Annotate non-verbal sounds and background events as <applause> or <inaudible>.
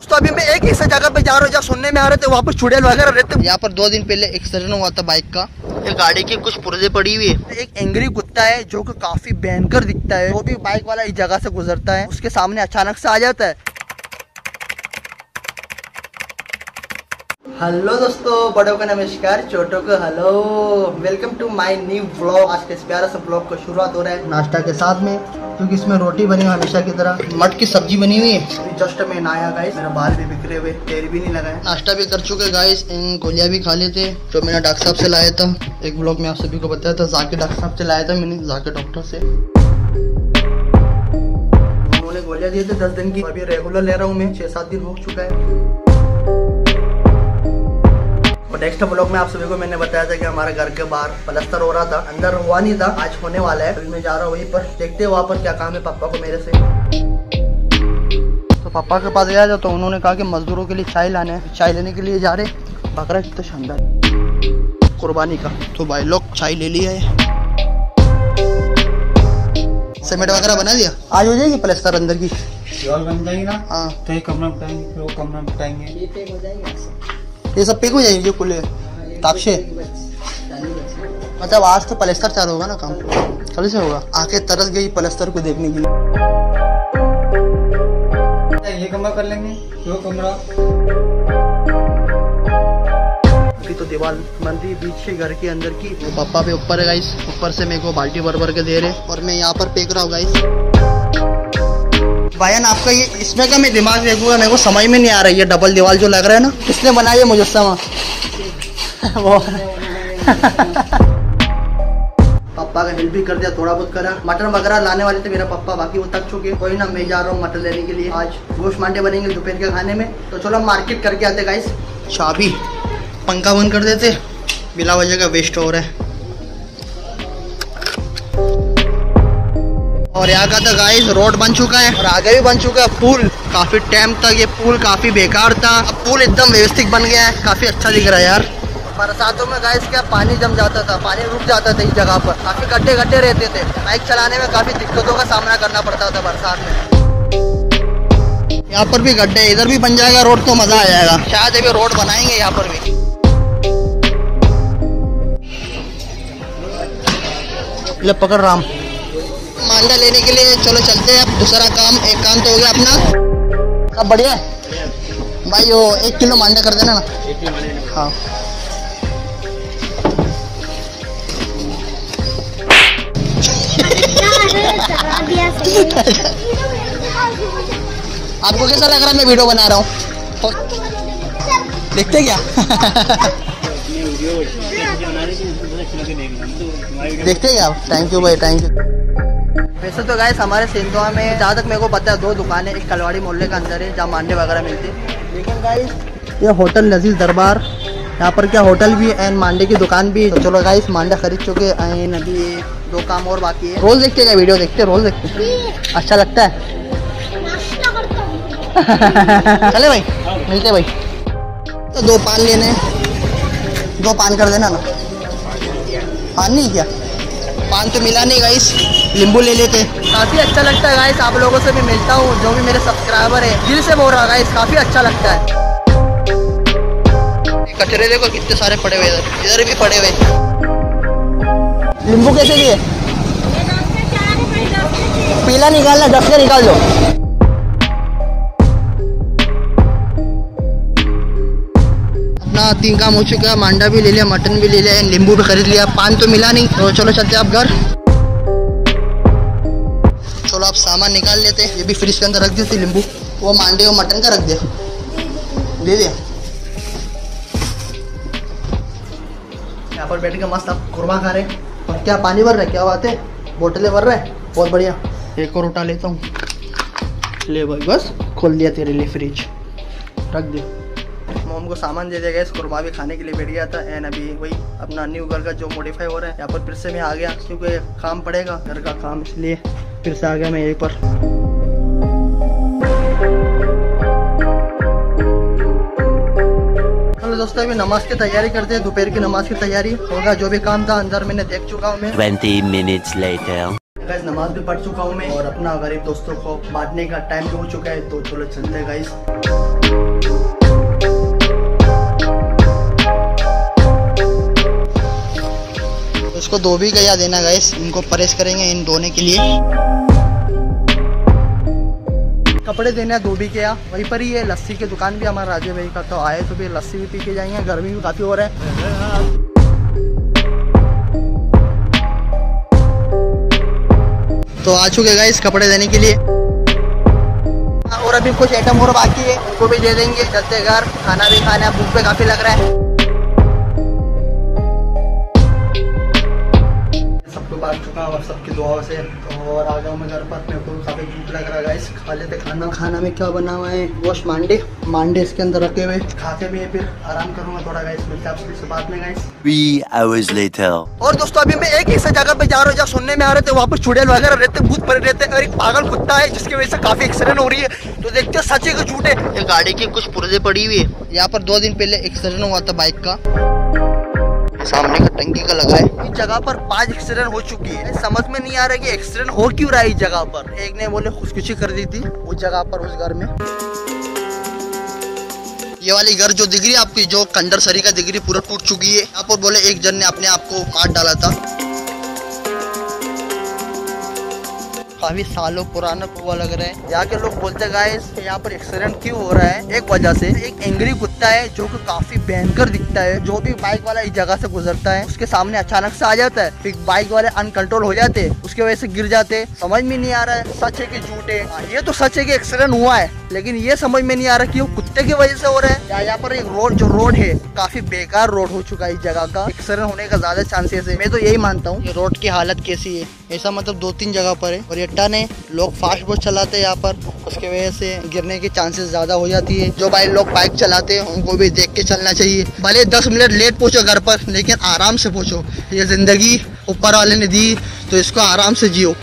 तो अभी मैं एक ऐसे जगह पे जा रहा हूँ जहाँ सुनने में आ रहे थे वहाँ पर चुड़ैल वगैरह रहते यहाँ पर दो दिन पहले एक्सीडेंट हुआ था बाइक का। ये गाड़ी की कुछ पुर्जे पड़ी हुई है। एक एंग्री कुत्ता है जो कि काफ़ी भयंकर दिखता है। वो भी बाइक वाला इस जगह से गुजरता है। उसके सामने अचानक से आ जाता है। हेलो दोस्तों, बड़ों का नमस्कार, छोटों को hello. Welcome to my new blog आज के इस प्यारे से ब्लॉग का शुरुआत हो रहा है नाश्ता के साथ में, क्योंकि इसमें रोटी बनी हुई हमेशा की तरह। मट की सब्ज़ी बनी हुई है। जस्ट मैं नहाया गाइस मेरा बाल भी बिखरे हुए तेल भी नहीं लगा है। नाश्ता भी कर चुके गाइस इन गोलियाँ भी खा लेते जो मैंने डॉक्टर साहब से लाया था। एक ब्लॉग में आप सभी को बताया था, जाके डॉक्टर साहब से लाया था मैंने, जाके डॉक्टर से। उन्होंने गोलियाँ दिए थे दस दिन की। अभी रेगुलर ले रहा हूँ मैं, छह सात दिन हो चुका है। और नेक्स्ट ब्लॉग में आप सभी को मैंने बताया था कि हमारे घर के बाहर पलस्तर हो रहा था अंदर हुआ नहीं था आज होने वाला है। अभी मैं जा रहा हूँ वहीं पर देखते हैं वहाँ पर क्या काम है पापा को मेरे से। तो पापा के पास गया था तो उन्होंने कहा कि मजदूरों के लिए चाय लाने हैं। चाय लेने के लिए जा रहे बकरा कितना शानदार। कुर्बानी का। तो भाई लोग चाय ले लिया है। सीमेंट वगैरह बना दिया आज हो जाएगी प्लस्तर अंदर की? दीवार बन जाएगी ना? हाँ। तो एक कमरा बताएँगे फिर वो कमरा बताएँगे ये सब पिक हो जाएँगे जो खुले। ताक्षे मतलब आज तो पलस्तर चालू होगा ना काम। कल से होगा। आके तरस गई पलस्तर को देखने के लिए। ये कमरा कर लेंगे। वो कमरा। अभी तो दीवार बन रही है बीच के घर के अंदर की। वो पापा भी ऊपर है गाइस ऊपर से मेरे को बाल्टी भर भर के दे रहे। और मैं यहाँ पर फेंक रहा हूँ गाइस भाईन आपका ये इसमें का मैं दिमाग देखूँगा मेरे को समझ में नहीं आ रहा है ये डबल दीवार जो लग रहा है ना किसने बनाया मुजस्समा वो। <laughs> पापा का हेल्प भी कर दिया थोड़ा बहुत करा। मटन वगैरह लाने वाले थे मेरा पापा बाकी वो तक चुके कोई ना मैं जा रहा हूँ मटन लेने के लिए। आज गोश्त मांडे बनेंगे दोपहर के खाने में। तो चलो मार्केट करके आते गाइस चाबी पंखा बंद कर देते। बिला वजह का वेस्ट हो रहा है। और यहाँ का तो गाइस रोड बन चुका है और आगे भी बन चुका है पुल। काफ़ी टाइम तक ये पुल काफ़ी बेकार था। अब पुल एकदम व्यवस्थित बन गया है। काफ़ी अच्छा दिख रहा है यार। बरसातों में गाइस क्या पानी जम जाता था, पानी रुक जाता था इस जगह पर। काफ़ी गड्ढे गड्ढे रहते थे। बाइक चलाने में काफ़ी दिक्कतों का सामना करना पड़ता था बरसात में। यहाँ पर भी गड्ढे इधर भी बन जाएगा रोड तो मज़ा आ जाएगा। शायद अभी रोड बनाएँगे यहाँ पर भी। ले पकड़ राम। मांडा लेने के लिए चलो चलते हैं अब। दूसरा काम एक काम तो हो गया अपना। सब बढ़िया है? भाई वो एक किलो मांडा कर देना ना। हाँ। आपको कैसा लग रहा है? मैं वीडियो बना रहा हूँ। देखते क्या? <laughs> देखते क्या थैंक यू भाई थैंक यू वैसे तो गाइस हमारे सिंधुआ में जहाँ तक मेरे को पता है, दो दुकानें एक कलवाड़ी मोहल्ले के अंदर है, जहाँ मांडे वगैरह मिलते हैं। लेकिन गाइस ये होटल नजीज दरबार, यहाँ पर क्या होटल भी है एंड मांडे की दुकान भी तो चलो गाइस मांडा खरीद चुके एंड अभी दो काम और बाकी है। रोज देखते क्या वीडियो देखते रोज देखते अच्छा लगता है। <laughs> चले भाई, मिलते भाई। तो दो पान लेने दो पान कर देना ना। पान नहीं क्या। पान तो मिला नहीं गाइस नींबू ले लेते। काफ़ी अच्छा लगता है गाइस आप लोगों से भी मिलता हूँ जो भी मेरे सब्सक्राइबर है दिल से बोल रहा गाइस काफ़ी अच्छा लगता है। कचरे देखो कितने सारे पड़े हुए इधर इधर भी पड़े हुए नींबू कैसे दिए पीला निकालना के निकाल दो अपना तीन काम हो चुका है मांडा भी ले लिया मटन भी ले लिया नींबू भी खरीद लिया पान तो मिला नहीं तो चलो चलते आप घर। सामान निकाल लेते ये भी फ्रिज के अंदर रख देते नींबू। वो मांडे और मटन का रख दिया। दे दिया। यहाँ पर बैठ के मस्त आप कुरमा खा रहे हैं। और क्या पानी भर रहे क्या बात है? बोतलें भर रहे हैं? बहुत बढ़िया। एक और उठा लेता हूँ। ले भाई, बस। खोल दिया तेरे लिए फ्रिज। रख दे मोम को सामान दे दिया गया। कुरमा भी खाने के लिए बैठ गया था। एंड अभी वही अपना न्यू घर का जो मॉडिफाई हो रहा है। यहाँ पर फिर से मैं आ गया, क्योंकि काम पड़ेगा। घर का काम इसलिए। फिर से आ गया मैं यहीं पर दोस्तों अभी नमाज़ की तैयारी करते हैं दोपहर की नमाज़ की तैयारी। होगा जो भी काम था अंदर मैंने देख चुका हूँ मैं। 20 minutes later. गाइस नमाज़ भी पढ़ चुका हूँ मैं और अपना गरीब दोस्तों को बांटने का टाइम भी हो चुका है तो चलो चलते हैं गाइस इसको दो भी गया देना गाइस इनको परेश करेंगे इन धोने के लिए। कपड़े देने हैं धोबी के यहाँ वहीं पर ही है लस्सी की दुकान भी हमारा राजे भाई का तो आए तो भी लस्सी भी पी के जाएँगे, गर्मी भी काफ़ी हो रहा है। तो आ चुके गाइस कपड़े देने के लिए। और अभी कुछ आइटम और बाकी है, उनको भी दे देंगे, चलते घर, खाना भी खाना भूख पे काफ़ी लग रहा है। हूँ दुआओं से और आ गया मैं घर पर मेरे को काफ़ी भूख लग रहा है खा लेते खाना खाना में क्या बना हुआ है? गोश्त मांडे। मांडे इसके अंदर रखे हुए। खाते भी है फिर आराम करूँगा थोड़ा गाइस मिलते हैं आपसे बाद में गाइस Three hours later. और दोस्तों अभी मैं एक ऐसे जगह पे जा रहा हूँ जहाँ सुनने में आ रहे थे वहाँ पर चुड़ैल वगैरह रहते भूत पड़े रहते और एक पागल कुत्ता है जिसकी वजह से काफ़ी एक्सीडेंट हो रही है। तो देखते हो सच है कि झूठ है? ये गाड़ी की कुछ पुर्जे पड़ी हुई है। यहाँ पर दो दिन पहले एक्सीडेंट हुआ था बाइक का। सामने का टंकी का लगा है। इस जगह पर पाँच एक्सीडेंट हो चुकी है। समझ में नहीं आ रहा कि एक्सीडेंट हो क्यों रहा है इस जगह पर। एक ने बोले खुदकुशी कर दी थी उस जगह पर, उस घर में। ये वाली घर जो दिख रही है, आपकी जो कंडर सरी का दिख रही पूरा टूट चुकी है। यहाँ पर बोले, एक जन ने अपने आप को मार डाला था। काफ़ी सालों पुराना कुआ लग रहा है। यहाँ के लोग बोलते गाइस यहाँ पर एक्सीडेंट क्यों हो रहा है? एक वजह से एक एंग्री कुत्ता है जो कि काफ़ी भयंकर दिखता है जो भी बाइक वाला इस जगह से गुजरता है उसके सामने अचानक से आ जाता है। फिर बाइक वाले अनकंट्रोल हो जाते हैं उसके वजह से गिर जाते हैं। समझ में नहीं आ रहा है सच है की झूठ है? हाँ, ये तो सच है की एक्सीडेंट हुआ है लेकिन ये समझ में नहीं आ रहा कि वो कुत्ते की वजह से हो रहा है। यहाँ पर एक रोड जो रोड है काफ़ी बेकार रोड हो चुका है इस जगह का। एक्सीडेंट होने का ज़्यादा चांसेस है। मैं तो यही मानता हूँ रोड की हालत कैसी है। ऐसा मतलब दो तीन जगह पर है। और ये टन है। लोग फास्ट बोट चलाते हैं यहाँ पर। उसके वजह से गिरने के चांसेस ज़्यादा हो जाती है। जो भाई लोग बाइक चलाते हैं, उनको भी देख के चलना चाहिए। भले दस मिनट लेट पहुँचो घर पर, लेकिन आराम से पहुँचो। ये ज़िंदगी ऊपर वाले ने दी तो इसको आराम से जियो।